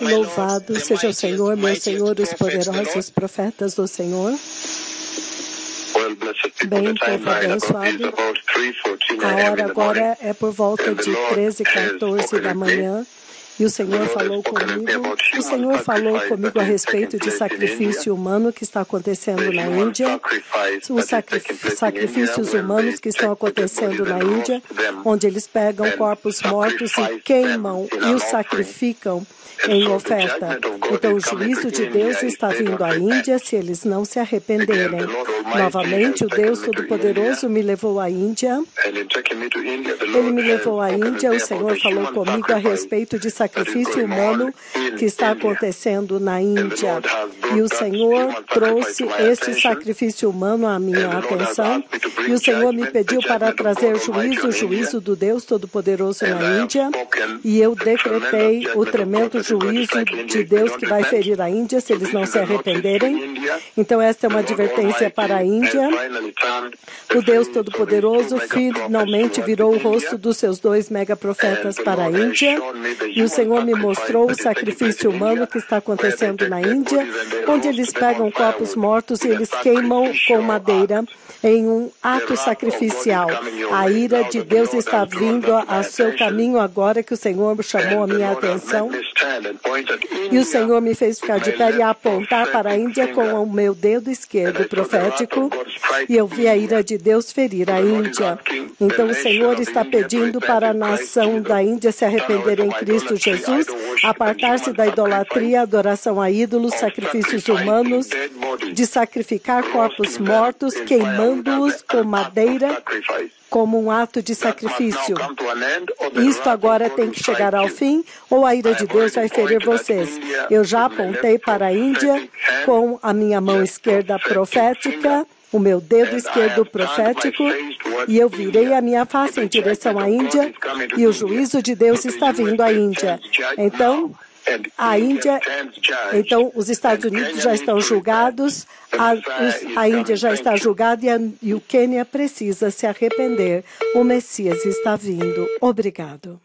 Louvado seja o Senhor, meu Senhor, os poderosos profetas do Senhor. Bem, povo abençoado. A hora agora é por volta de 13, 14 da manhã. E o Senhor falou comigo, o Senhor falou comigo a respeito de sacrifício humano que está acontecendo na Índia, os sacrifícios humanos que estão acontecendo na Índia, onde eles pegam corpos mortos e queimam e os sacrificam em oferta. Então, o juízo de Deus está vindo à Índia se eles não se arrependerem. Novamente, o Deus Todo-Poderoso me levou à Índia. Ele me levou à Índia. O Senhor falou comigo a respeito de sacrifício humano que está acontecendo na Índia. E o Senhor trouxe este sacrifício humano à minha atenção. E o Senhor me pediu para trazer juízo, o juízo do Deus Todo-Poderoso na Índia. E eu decretei o tremendo juízo de Deus que vai ferir a Índia se eles não se arrependerem. Então, esta é uma advertência para a Índia. O Deus Todo-Poderoso finalmente virou o rosto dos seus dois megaprofetas para a Índia. E o Senhor me mostrou o sacrifício humano que está acontecendo na Índia, onde eles pegam corpos mortos e eles queimam com madeira em um ato sacrificial. A ira de Deus está vindo a seu caminho agora que o Senhor chamou a minha atenção. E o Senhor me fez ficar de pé e apontar para a Índia com o meu dedo esquerdo profético. E eu vi a ira de Deus ferir a Índia. Então o Senhor está pedindo para a nação da Índia se arrepender em Cristo Jesus, apartar-se da idolatria, adoração a ídolos, sacrifícios humanos, de sacrificar corpos mortos, queimando-os com madeira como um ato de sacrifício. Isto agora tem que chegar ao fim, ou a ira de Deus vai ferir vocês. Eu já apontei para a Índia com a minha mão esquerda profética o meu dedo esquerdo profético e eu virei a minha face em direção à Índia e o juízo de Deus está vindo à Índia. Então, a Índia, então os Estados Unidos já estão julgados, a, os, a Índia já está julgada e, a, e o Quênia precisa se arrepender. O Messias está vindo. Obrigado.